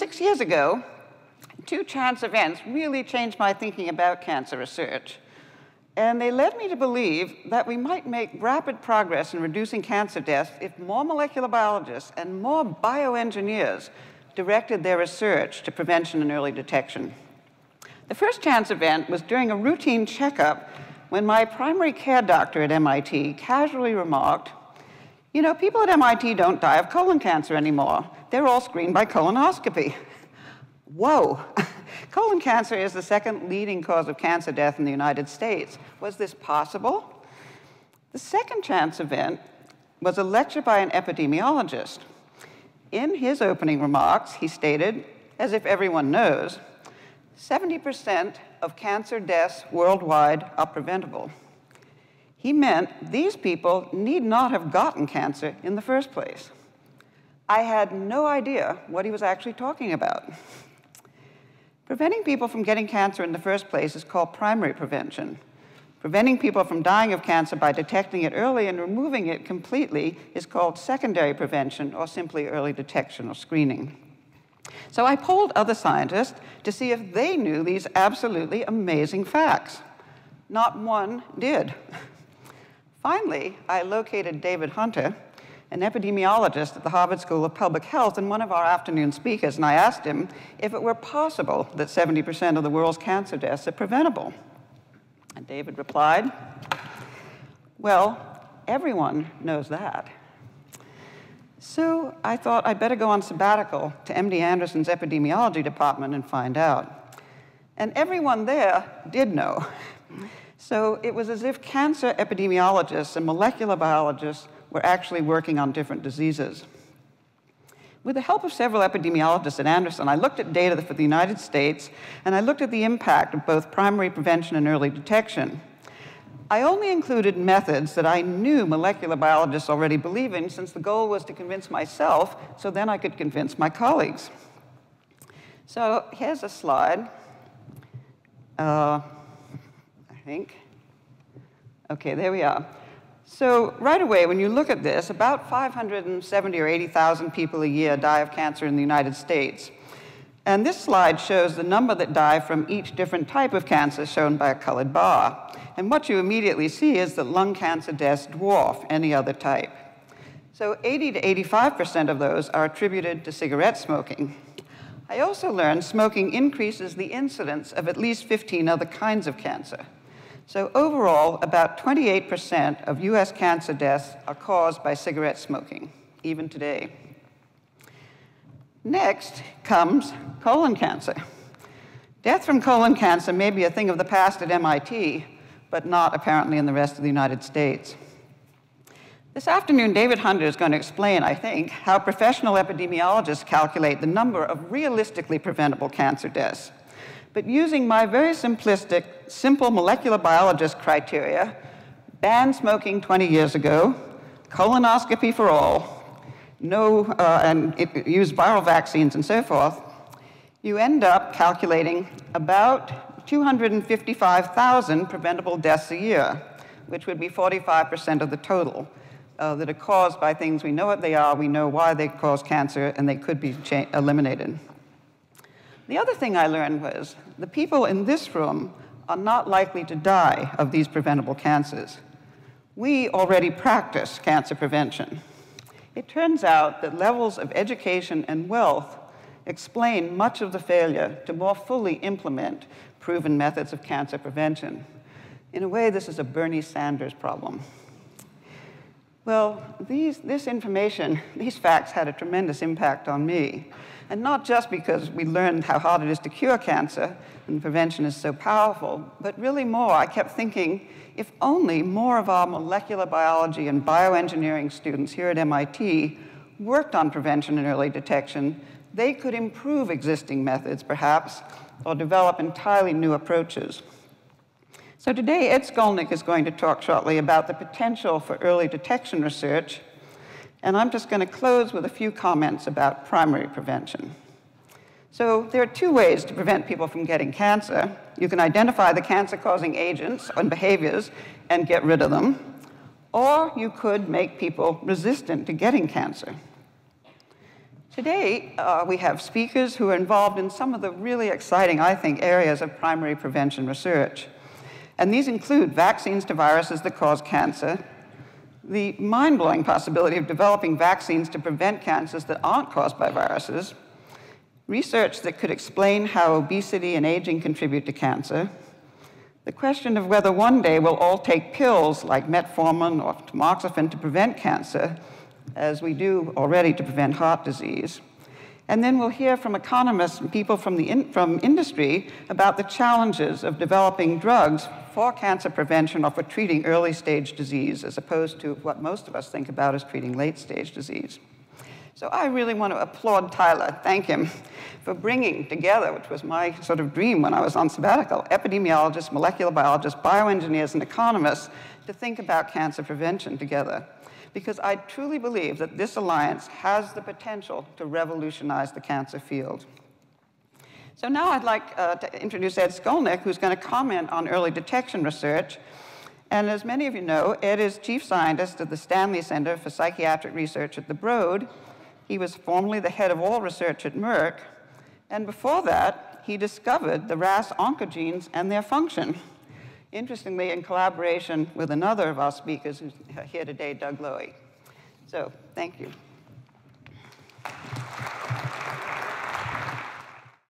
Six years ago, two chance events really changed my thinking about cancer research. And they led me to believe that we might make rapid progress in reducing cancer deaths if more molecular biologists and more bioengineers directed their research to prevention and early detection. The first chance event was during a routine checkup when my primary care doctor at MIT casually remarked, you know, people at MIT don't die of colon cancer anymore. They're all screened by colonoscopy. Whoa, colon cancer is the second leading cause of cancer death in the United States. Was this possible? The second chance event was a lecture by an epidemiologist. In his opening remarks, he stated, as if everyone knows, 70% of cancer deaths worldwide are preventable. He meant these people need not have gotten cancer in the first place. I had no idea what he was actually talking about. Preventing people from getting cancer in the first place is called primary prevention. Preventing people from dying of cancer by detecting it early and removing it completely is called secondary prevention or simply early detection or screening. So I polled other scientists to see if they knew these absolutely amazing facts. Not one did. Finally, I located David Hunter, an epidemiologist at the Harvard School of Public Health and one of our afternoon speakers, and I asked him if it were possible that 70% of the world's cancer deaths are preventable. And David replied, Well, everyone knows that. So I thought I'd better go on sabbatical to MD Anderson's epidemiology department and find out. And everyone there did know. So it was as if cancer epidemiologists and molecular biologists were actually working on different diseases. With the help of several epidemiologists at Anderson, I looked at data for the United States, and I looked at the impact of both primary prevention and early detection. I only included methods that I knew molecular biologists already believe in, since the goal was to convince myself, so then I could convince my colleagues. So here's a slide. Uh, I think. Okay, there we are. So right away, when you look at this, about 570 or 80,000 people a year die of cancer in the United States. And this slide shows the number that die from each different type of cancer shown by a colored bar. And what you immediately see is that lung cancer deaths dwarf any other type. So 80 to 85% of those are attributed to cigarette smoking. I also learned smoking increases the incidence of at least 15 other kinds of cancer. So overall, about 28% of US cancer deaths are caused by cigarette smoking, even today. Next comes colon cancer. Death from colon cancer may be a thing of the past at MIT, but not apparently in the rest of the United States. This afternoon, David Hunter is going to explain, I think, how professional epidemiologists calculate the number of realistically preventable cancer deaths. But using my very simplistic, simple molecular biologist criteria, ban smoking 20 years ago, colonoscopy for all, no, uh, and it, use viral vaccines and so forth, you end up calculating about 255,000 preventable deaths a year, which would be 45% of the total uh, that are caused by things we know what they are, we know why they cause cancer, and they could be eliminated. The other thing I learned was the people in this room are not likely to die of these preventable cancers. We already practice cancer prevention. It turns out that levels of education and wealth explain much of the failure to more fully implement proven methods of cancer prevention. In a way, this is a Bernie Sanders problem. Well, these, this information, these facts had a tremendous impact on me. And not just because we learned how hard it is to cure cancer and prevention is so powerful, but really more, I kept thinking, if only more of our molecular biology and bioengineering students here at MIT worked on prevention and early detection, they could improve existing methods, perhaps, or develop entirely new approaches. So today, Ed Scolnick is going to talk shortly about the potential for early detection research and I'm just going to close with a few comments about primary prevention. So there are two ways to prevent people from getting cancer. You can identify the cancer-causing agents and behaviors and get rid of them, or you could make people resistant to getting cancer. Today, uh, we have speakers who are involved in some of the really exciting, I think, areas of primary prevention research. And these include vaccines to viruses that cause cancer, the mind-blowing possibility of developing vaccines to prevent cancers that aren't caused by viruses, research that could explain how obesity and aging contribute to cancer, the question of whether one day we'll all take pills like metformin or tamoxifen to prevent cancer, as we do already to prevent heart disease. And then we'll hear from economists and people from, the in, from industry about the challenges of developing drugs for cancer prevention or for treating early stage disease, as opposed to what most of us think about as treating late stage disease. So I really want to applaud Tyler, thank him, for bringing together, which was my sort of dream when I was on sabbatical, epidemiologists, molecular biologists, bioengineers, and economists to think about cancer prevention together. Because I truly believe that this alliance has the potential to revolutionize the cancer field. So now I'd like uh, to introduce Ed Scolnick, who's going to comment on early detection research. And as many of you know, Ed is chief scientist at the Stanley Center for Psychiatric Research at the Broad, he was formerly the head of all research at Merck, and before that, he discovered the RAS oncogenes and their function. Interestingly, in collaboration with another of our speakers who's here today, Doug Lowy. So, thank you.